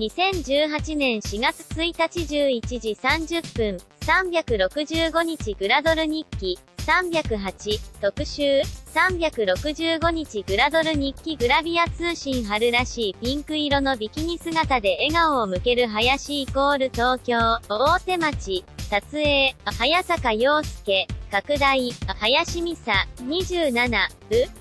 2018年4月1日11時30分、365日グラドル日記、308、特集、365日グラドル日記グラビア通信春らしいピンク色のビキニ姿で笑顔を向ける林イコール東京、大手町、撮影、早坂陽介、拡大、林美沙、27、う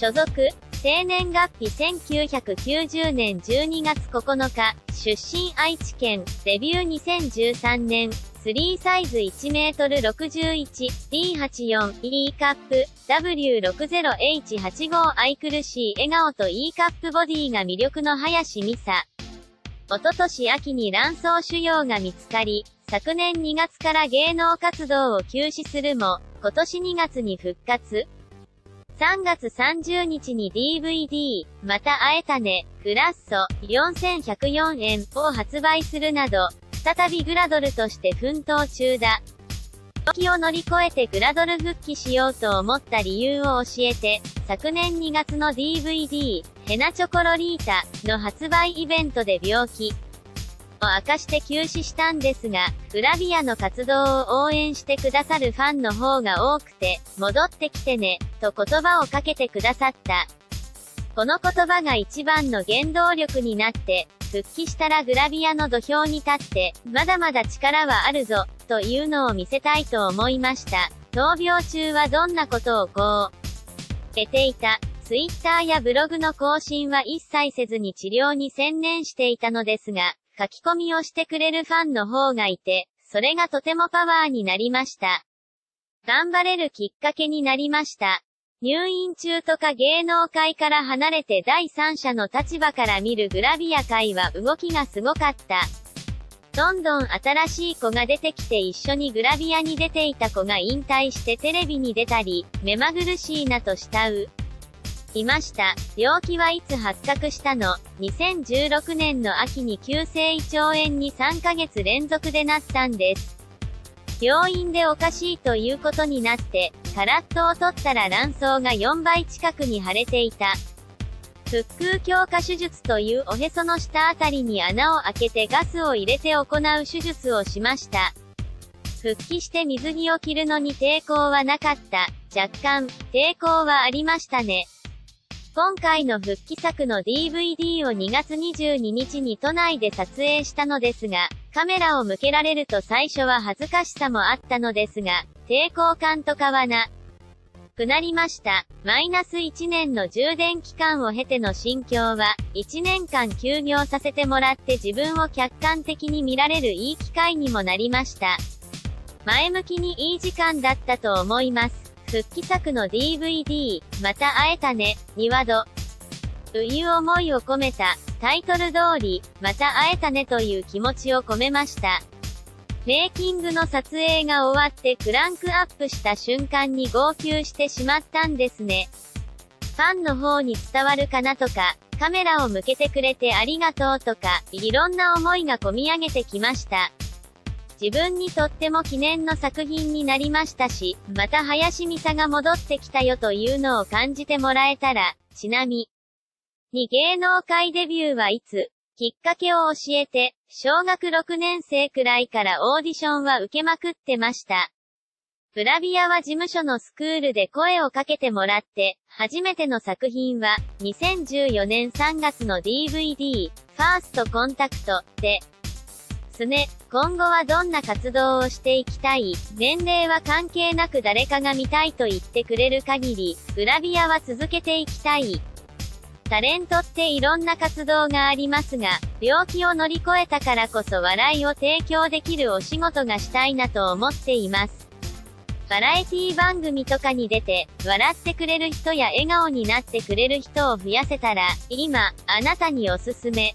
所属、生年月日1990年12月9日、出身愛知県、デビュー2013年、3サイズ1メートル61、D84、E カップ、W60H85 愛くるしい笑顔と E カップボディが魅力の林美沙。おととし秋に卵巣腫瘍が見つかり、昨年2月から芸能活動を休止するも、今年2月に復活。3月30日に DVD、また会えたね、グラッソ、4104円を発売するなど、再びグラドルとして奮闘中だ。時を乗り越えてグラドル復帰しようと思った理由を教えて、昨年2月の DVD、ヘナチョコロリータの発売イベントで病気、を明かして休止したんですが、グラビアの活動を応援してくださるファンの方が多くて、戻ってきてね、と言葉をかけてくださった。この言葉が一番の原動力になって、復帰したらグラビアの土俵に立って、まだまだ力はあるぞ、というのを見せたいと思いました。闘病中はどんなことをこう、得ていた。ツイッターやブログの更新は一切せずに治療に専念していたのですが、書き込みをしてくれるファンの方がいて、それがとてもパワーになりました。頑張れるきっかけになりました。入院中とか芸能界から離れて第三者の立場から見るグラビア界は動きがすごかった。どんどん新しい子が出てきて一緒にグラビアに出ていた子が引退してテレビに出たり、目まぐるしいなと慕う。いました。病気はいつ発覚したの ?2016 年の秋に急性胃腸炎に3ヶ月連続でなったんです。病院でおかしいということになって、カラットを取ったら卵巣が4倍近くに腫れていた。腹腔強化手術というおへその下あたりに穴を開けてガスを入れて行う手術をしました。復帰して水着を着るのに抵抗はなかった。若干、抵抗はありましたね。今回の復帰作の DVD を2月22日に都内で撮影したのですが、カメラを向けられると最初は恥ずかしさもあったのですが、抵抗感とかはな、くなりました。マイナス1年の充電期間を経ての心境は、1年間休業させてもらって自分を客観的に見られるいい機会にもなりました。前向きにいい時間だったと思います。復帰作の DVD、また会えたね、にワド。という思いを込めた、タイトル通り、また会えたねという気持ちを込めました。メイキングの撮影が終わってクランクアップした瞬間に号泣してしまったんですね。ファンの方に伝わるかなとか、カメラを向けてくれてありがとうとか、いろんな思いが込み上げてきました。自分にとっても記念の作品になりましたし、また林美沙が戻ってきたよというのを感じてもらえたら、ちなみに芸能界デビューはいつ、きっかけを教えて、小学6年生くらいからオーディションは受けまくってました。プラビアは事務所のスクールで声をかけてもらって、初めての作品は、2014年3月の DVD、ファーストコンタクトで、すね。今後はどんな活動をしていきたい？年齢は関係なく誰かが見たいと言ってくれる限り、グラビアは続けていきたい。タレントっていろんな活動がありますが、病気を乗り越えたからこそ笑いを提供できるお仕事がしたいなと思っています。バラエティ番組とかに出て、笑ってくれる人や笑顔になってくれる人を増やせたら、今、あなたにおすすめ。